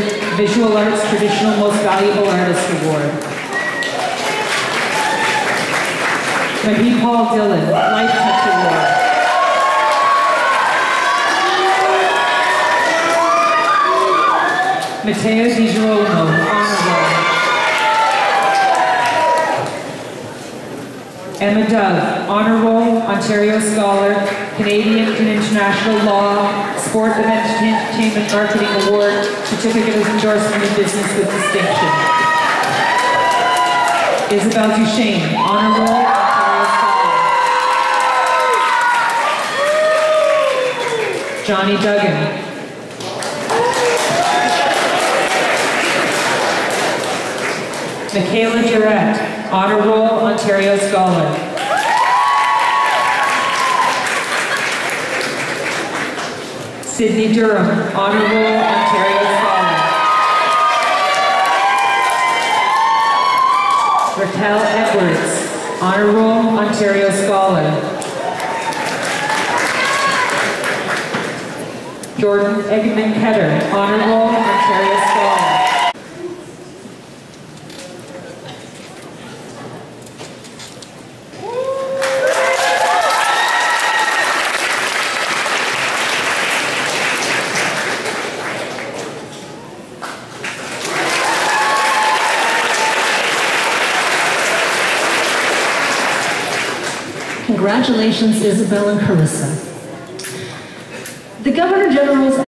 Visual Arts Traditional Most Valuable Artist Award. Marie Paul Dillon, Lifetouch Award. Matteo Di Girolamo, Honor Roll. Emma Dove, Honorable Ontario Scholar, Canadian and International Law, Sport and Entertainment Marketing Award, Certificate of Endorsement in Business with Distinction. Isabelle Duchesne, Honorable Ontario Scholar. Johnny Duggan, Michaela Durrett, Honor Roll, Ontario Scholar. Sydney Durham, Honor Roll, Ontario Scholar. Raquel Edwards, Honor Roll, Ontario Scholar. Jordan Eggman Ketter, Honor Roll, Ontario Scholar. Congratulations, Isabelle and Carissa. The Governor General's